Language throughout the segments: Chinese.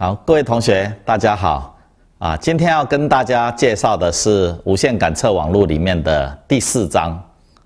好，各位同学，大家好啊！今天要跟大家介绍的是无线感测网络里面的第四章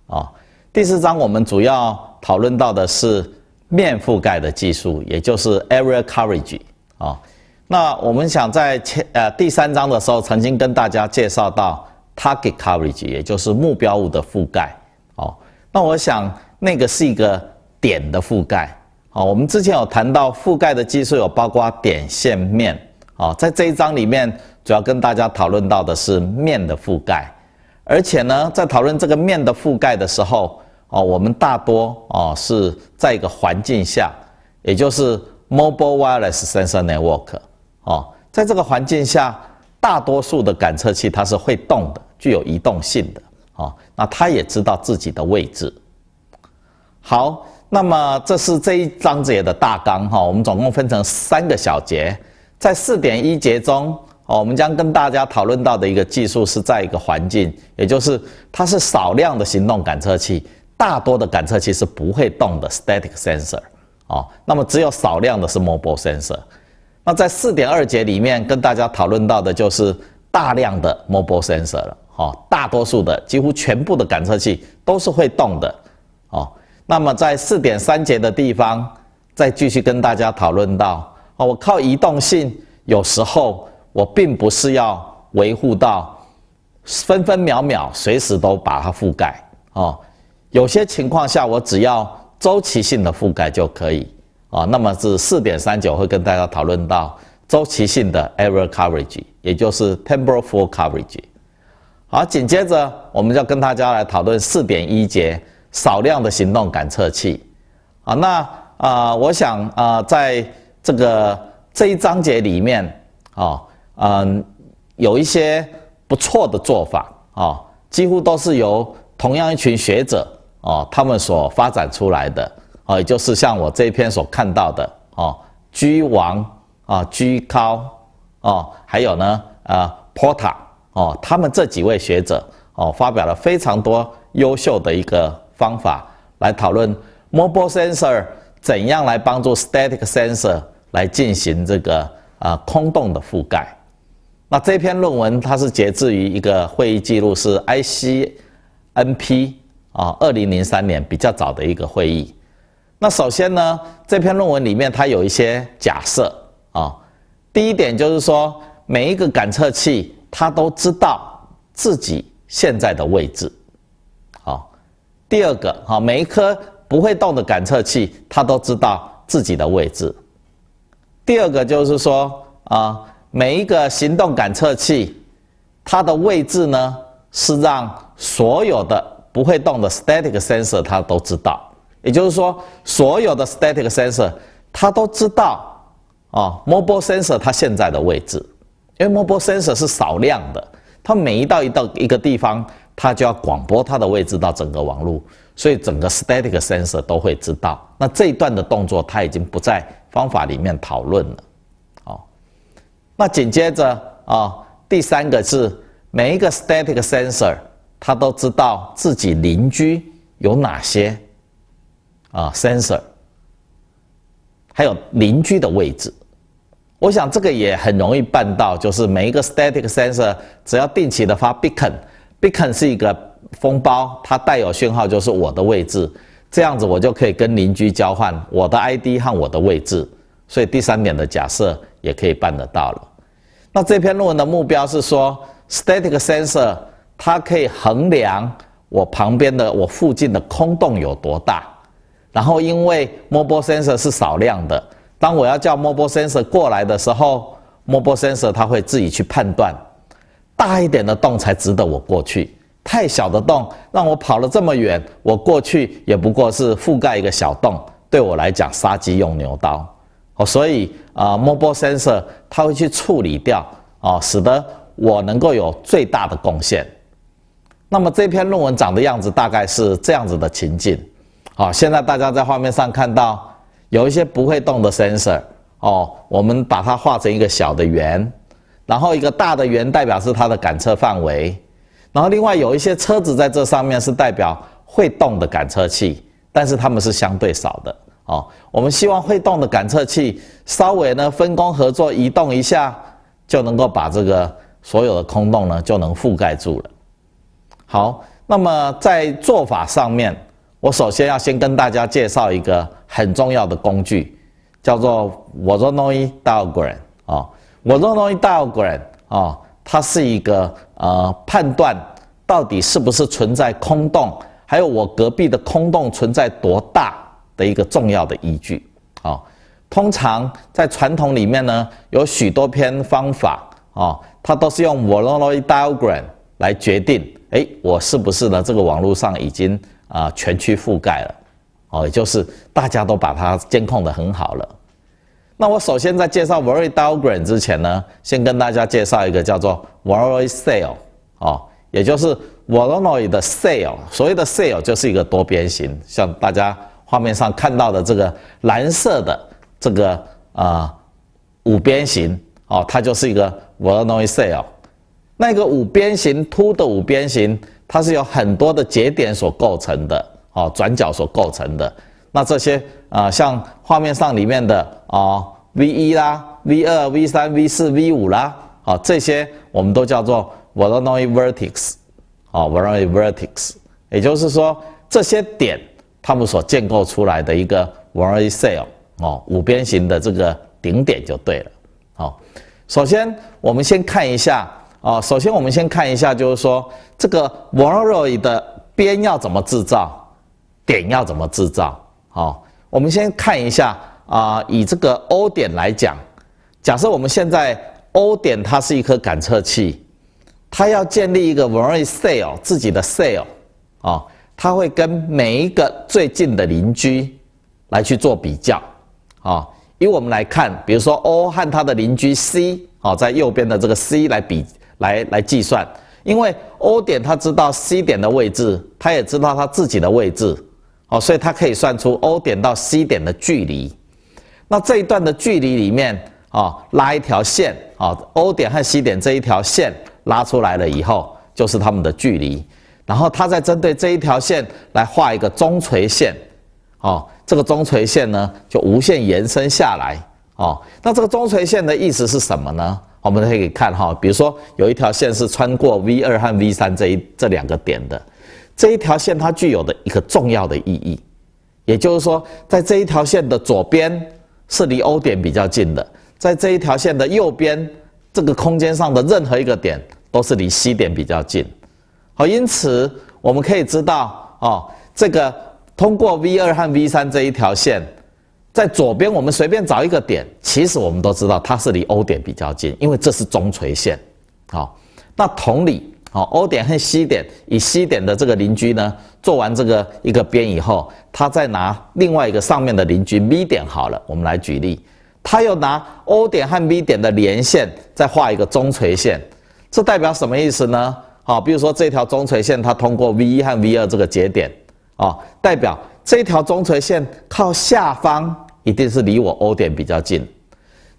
哦。第四章我们主要讨论到的是面覆盖的技术，也就是 area coverage 哦。那我们想在前呃第三章的时候，曾经跟大家介绍到 target coverage，也就是目标物的覆盖哦。那我想那个是一个点的覆盖。好，我们之前有谈到覆盖的技术有包括点、线、面。好，在这一章里面，主要跟大家讨论到的是面的覆盖。而且呢，在讨论这个面的覆盖的时候，哦，我们大多哦是在一个环境下，也就是 mobile wireless sensor network。哦，在这个环境下，大多数的感测器它是会动的，具有移动性的。哦，那它也知道自己的位置。好。那么这是这一章节的大纲哈，我们总共分成三个小节，在四点一节中，哦，我们将跟大家讨论到的一个技术是在一个环境，也就是它是少量的行动感测器，大多的感测器是不会动的 static sensor，哦，那么只有少量的是 mobile sensor。那在四点二节里面跟大家讨论到的就是大量的 mobile sensor 了，哦，大多数的几乎全部的感测器都是会动的，哦。那么在四点三节的地方，再继续跟大家讨论到哦，我靠移动性，有时候我并不是要维护到分分秒秒随时都把它覆盖哦，有些情况下我只要周期性的覆盖就可以啊。那么是四点三九会跟大家讨论到周期性的 error coverage，也就是 temporal full coverage。好，紧接着我们就跟大家来讨论四点一节。少量的行动感测器，啊，那啊，我想啊，在这个这一章节里面，啊，嗯，有一些不错的做法，啊，几乎都是由同样一群学者，哦，他们所发展出来的，啊，也就是像我这一篇所看到的，哦，居王啊，居高，哦，还有呢，啊，Porta，哦，他们这几位学者，哦，发表了非常多优秀的一个。方法来讨论 mobile sensor 怎样来帮助 static sensor 来进行这个啊空洞的覆盖。那这篇论文它是截至于一个会议记录，是 ICNP 啊，二零零三年比较早的一个会议。那首先呢，这篇论文里面它有一些假设啊。第一点就是说，每一个感测器它都知道自己现在的位置。第二个，哈，每一颗不会动的感测器，它都知道自己的位置。第二个就是说，啊，每一个行动感测器，它的位置呢，是让所有的不会动的 static sensor 它都知道。也就是说，所有的 static sensor 它都知道，啊，mobile sensor 它现在的位置，因为 mobile sensor 是少量的，它每一到一到一个地方。它就要广播它的位置到整个网络，所以整个 static sensor 都会知道。那这一段的动作，它已经不在方法里面讨论了。哦，那紧接着啊，第三个是每一个 static sensor，它都知道自己邻居有哪些啊 sensor，还有邻居的位置。我想这个也很容易办到，就是每一个 static sensor 只要定期的发 beacon。Beacon 是一个封包，它带有讯号，就是我的位置，这样子我就可以跟邻居交换我的 ID 和我的位置，所以第三点的假设也可以办得到了。那这篇论文的目标是说，static sensor 它可以衡量我旁边的我附近的空洞有多大，然后因为 mobile sensor 是少量的，当我要叫 mobile sensor 过来的时候，mobile sensor 它会自己去判断。大一点的洞才值得我过去，太小的洞让我跑了这么远，我过去也不过是覆盖一个小洞，对我来讲杀鸡用牛刀哦，所以啊，mobile sensor 它会去处理掉哦，使得我能够有最大的贡献。那么这篇论文长的样子大概是这样子的情境，好，现在大家在画面上看到有一些不会动的 sensor 哦，我们把它画成一个小的圆。然后一个大的圆代表是它的感测范围，然后另外有一些车子在这上面是代表会动的感测器，但是它们是相对少的哦。我们希望会动的感测器稍微呢分工合作移动一下，就能够把这个所有的空洞呢就能覆盖住了。好，那么在做法上面，我首先要先跟大家介绍一个很重要的工具，叫做 Voronoi diagram 我认为 diagram 啊，它是一个呃判断到底是不是存在空洞，还有我隔壁的空洞存在多大的一个重要的依据啊。通常在传统里面呢，有许多篇方法啊，它都是用 Voronoi diagram 来决定，哎，我是不是呢？这个网络上已经啊全区覆盖了，哦，也就是大家都把它监控的很好了。那我首先在介绍 Voronoi diagram 之前呢，先跟大家介绍一个叫做 Voronoi cell 哦，也就是 Voronoi 的 cell。所谓的 cell 就是一个多边形，像大家画面上看到的这个蓝色的。这个啊五边形哦，它就是一个 Voronoi cell。那个五边形凸的五边形，它是由很多的节点所构成的哦，转角所构成的。那这些啊，像画面上里面的啊 V 一啦、V 二、V 三、V 四、V 五啦，啊这些我们都叫做 Voronoi vertex，啊 Voronoi vertex。也就是说，这些点它们所建构出来的一个 Voronoi cell。哦，五边形的这个顶点就对了。好，首先我们先看一下啊，首先我们先看一下，就是说这个 Voronoi 的边要怎么制造，点要怎么制造。好，我们先看一下啊，以这个 O 点来讲，假设我们现在 O 点它是一颗感测器，它要建立一个 very cell 自己的 cell 啊，它会跟每一个最近的邻居来去做比较。啊，以我们来看，比如说 O 和它的邻居 C，啊，在右边的这个 C 来比来来计算，因为 O 点它知道 C 点的位置，它也知道它自己的位置，哦，所以它可以算出 O 点到 C 点的距离。那这一段的距离里面，啊，拉一条线，啊，O 点和 C 点这一条线拉出来了以后，就是它们的距离。然后它再针对这一条线来画一个中垂线，哦。这个中垂线呢，就无限延伸下来哦。那这个中垂线的意思是什么呢？我们可以看哈，比如说有一条线是穿过 V 二和 V 三这一这两个点的，这一条线它具有的一个重要的意义，也就是说，在这一条线的左边是离 O 点比较近的，在这一条线的右边，这个空间上的任何一个点都是离 C 点比较近。好，因此我们可以知道哦，这个。通过 V 二和 V 三这一条线，在左边我们随便找一个点，其实我们都知道它是离 O 点比较近，因为这是中垂线。好，那同理，好，O 点和 C 点以 C 点的这个邻居呢，做完这个一个边以后，他再拿另外一个上面的邻居 V 点好了，我们来举例，他又拿 O 点和 V 点的连线再画一个中垂线，这代表什么意思呢？好，比如说这条中垂线它通过 V 一和 V 二这个节点。啊，代表这条中垂线靠下方一定是离我 O 点比较近，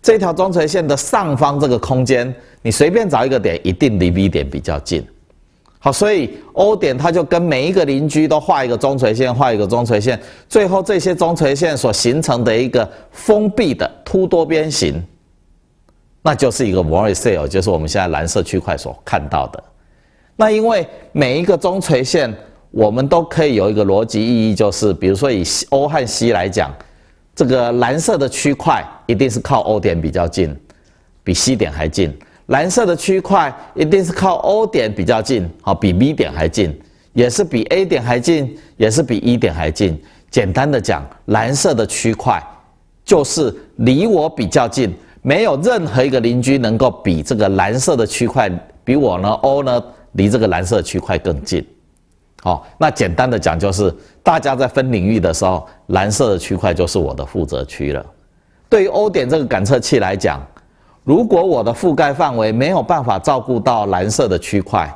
这条中垂线的上方这个空间，你随便找一个点，一定离 V 点比较近。好，所以 O 点它就跟每一个邻居都画一个中垂线，画一个中垂线，最后这些中垂线所形成的一个封闭的凸多边形，那就是一个 more cell，就是我们现在蓝色区块所看到的。那因为每一个中垂线。我们都可以有一个逻辑意义，就是比如说以 O 和 C 来讲，这个蓝色的区块一定是靠 O 点比较近，比 C 点还近；蓝色的区块一定是靠 O 点比较近，好，比 B 点还近，也是比 A 点还近，也是比 E 点还近。简单的讲，蓝色的区块就是离我比较近，没有任何一个邻居能够比这个蓝色的区块比我呢 O 呢离这个蓝色区块更近。好，那简单的讲就是，大家在分领域的时候，蓝色的区块就是我的负责区了。对于 O 点这个感测器来讲，如果我的覆盖范围没有办法照顾到蓝色的区块，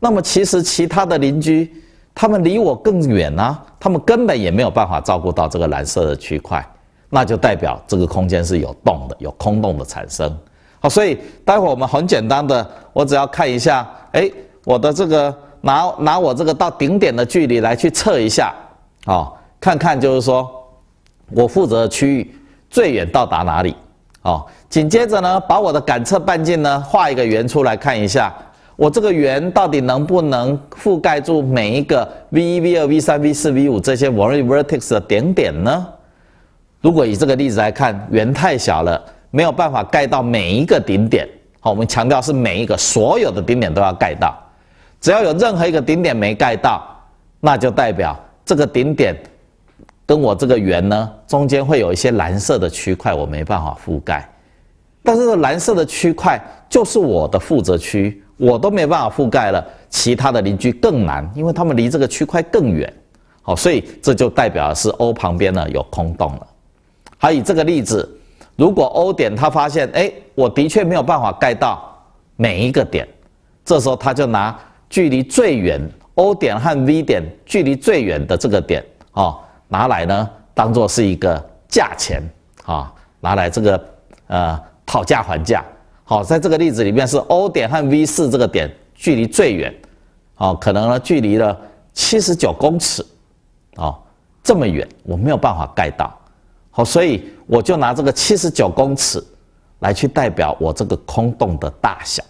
那么其实其他的邻居，他们离我更远呢，他们根本也没有办法照顾到这个蓝色的区块，那就代表这个空间是有洞的，有空洞的产生。好，所以待会我们很简单的，我只要看一下，哎，我的这个。拿拿我这个到顶点的距离来去测一下，啊，看看就是说，我负责的区域最远到达哪里，哦，紧接着呢，把我的感测半径呢画一个圆出来看一下，我这个圆到底能不能覆盖住每一个 v 一、v 二、v 三、v 四、v 五这些 worry vertex 的点点呢？如果以这个例子来看，圆太小了，没有办法盖到每一个顶点。好，我们强调是每一个所有的顶点都要盖到，只要有任何一个顶点没盖到，那就代表这个顶点跟我这个圆呢中间会有一些蓝色的区块，我没办法覆盖。但是蓝色的区块就是我的负责区，我都没办法覆盖了，其他的邻居更难，因为他们离这个区块更远。好，所以这就代表的是 O 旁边呢有空洞了。好，以这个例子，如果 O 点他发现，哎，我的确没有办法盖到每一个点，这时候他就拿距离最远 O 点和 V 点距离最远的这个点，哦，拿来呢当做是一个价钱，啊，拿来这个呃讨价还价。好，在这个例子里面是 O 点和 V 四这个点距离最远，哦，可能呢距离了七十九公尺，哦，这么远，我没有办法盖到。好，所以我就拿这个七十九公尺来去代表我这个空洞的大小。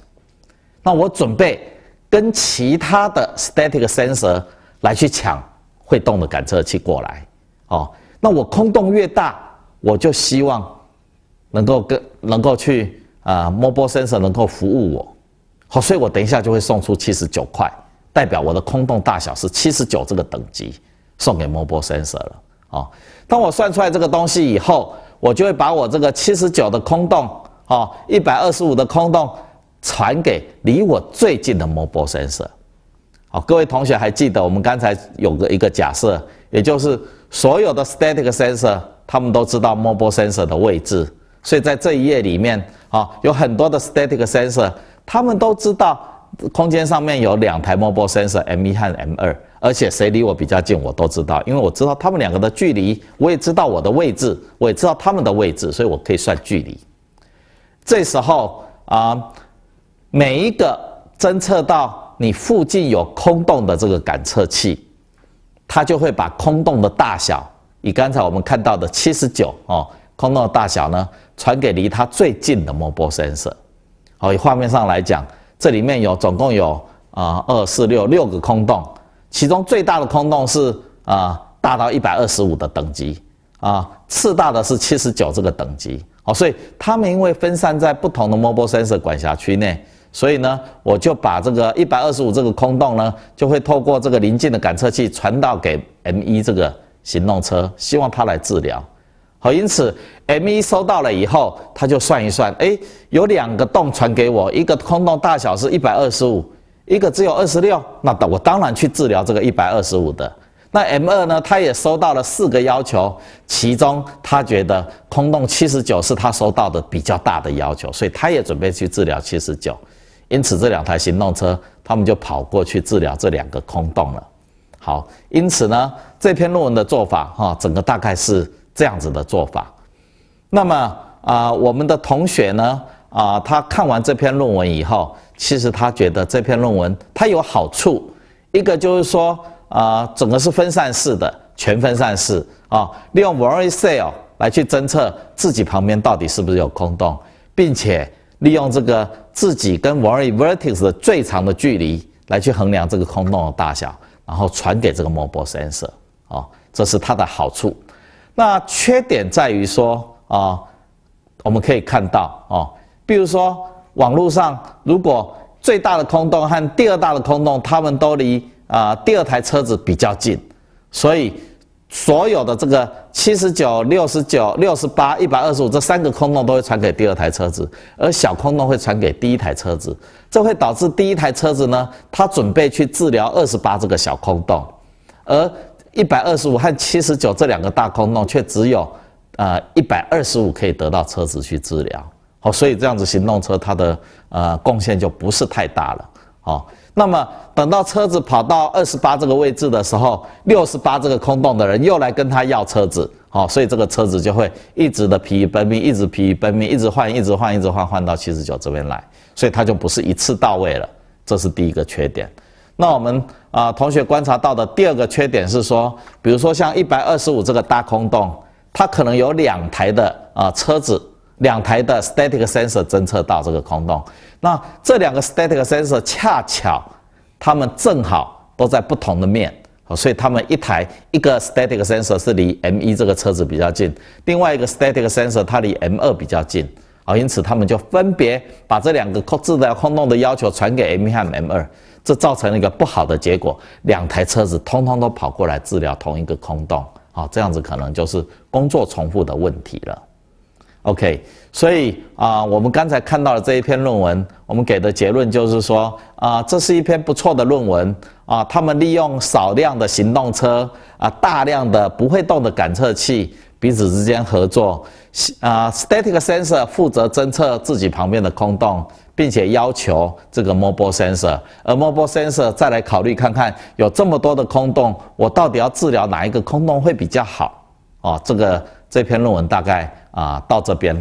那我准备跟其他的 static sensor 来去抢会动的感测器过来。哦，那我空洞越大，我就希望能够跟能够去啊 mobile sensor 能够服务我。好，所以我等一下就会送出七十九块，代表我的空洞大小是七十九这个等级，送给 mobile sensor 了。哦。当我算出来这个东西以后，我就会把我这个七十九的空洞，哦，一百二十五的空洞传给离我最近的 mobile sensor。好，各位同学还记得我们刚才有个一个假设，也就是所有的 static sensor 他们都知道 mobile sensor 的位置，所以在这一页里面，啊，有很多的 static sensor，他们都知道空间上面有两台 mobile sensor M 一和 M 二。而且谁离我比较近，我都知道，因为我知道他们两个的距离，我也知道我的位置，我也知道他们的位置，所以我可以算距离。这时候啊，每一个侦测到你附近有空洞的这个感测器，它就会把空洞的大小，以刚才我们看到的七十九哦，空洞的大小呢，传给离它最近的 mobile sensor。好，以画面上来讲，这里面有总共有啊二四六六个空洞。其中最大的空洞是啊，大到一百二十五的等级啊，次大的是七十九这个等级哦，所以它们因为分散在不同的 mobile sensor 管辖区内，所以呢，我就把这个一百二十五这个空洞呢，就会透过这个临近的感测器传到给 M 一这个行动车，希望它来治疗。好，因此 M 一收到了以后，它就算一算，哎，有两个洞传给我，一个空洞大小是一百二十五。一个只有二十六，那我当然去治疗这个一百二十五的。那 M 二呢？他也收到了四个要求，其中他觉得空洞七十九是他收到的比较大的要求，所以他也准备去治疗七十九。因此这两台行动车，他们就跑过去治疗这两个空洞了。好，因此呢，这篇论文的做法哈，整个大概是这样子的做法。那么啊，我们的同学呢啊，他看完这篇论文以后。其实他觉得这篇论文它有好处，一个就是说啊，整个是分散式的，全分散式啊，利用 worry cell 来去侦测自己旁边到底是不是有空洞，并且利用这个自己跟 worry vertex 的最长的距离来去衡量这个空洞的大小，然后传给这个 mobile sensor 啊，这是它的好处。那缺点在于说啊，我们可以看到哦，比如说。网络上，如果最大的空洞和第二大的空洞，它们都离啊第二台车子比较近，所以所有的这个七十九、六十九、六十八、一百二十五这三个空洞都会传给第二台车子，而小空洞会传给第一台车子，这会导致第一台车子呢，它准备去治疗二十八这个小空洞，而一百二十五和七十九这两个大空洞却只有呃一百二十五可以得到车子去治疗。好，所以这样子行动车它的呃贡献就不是太大了。好，那么等到车子跑到二十八这个位置的时候，六十八这个空洞的人又来跟他要车子。好，所以这个车子就会一直的疲于奔命，一直疲于奔命，一直换，一直换，一直换，换到七十九这边来。所以它就不是一次到位了，这是第一个缺点。那我们啊同学观察到的第二个缺点是说，比如说像一百二十五这个大空洞，它可能有两台的啊车子。两台的 static sensor 侦测到这个空洞。那这两个 static sensor 恰巧它们正好都在不同的面，所以它们一台一个 static sensor 是离 M 一这个车子比较近，另外一个 static sensor 它离 M 二比较近。啊，因此他们就分别把这两个空治疗空洞的要求传给 M 一和 M 二，这造成了一个不好的结果，两台车子通通都跑过来治疗同一个空洞，啊，这样子可能就是工作重复的问题了。OK，所以啊，我们刚才看到的这一篇论文，我们给的结论就是说，啊，这是一篇不错的论文，啊，他们利用少量的行动车，啊，大量的不会动的感测器。彼此之间合作，啊，static sensor 负责侦测自己旁边的空洞，并且要求这个 mobile sensor，而 mobile sensor 再来考虑看看，有这么多的空洞，我到底要治疗哪一个空洞会比较好？哦，这个这篇论文大概啊到这边。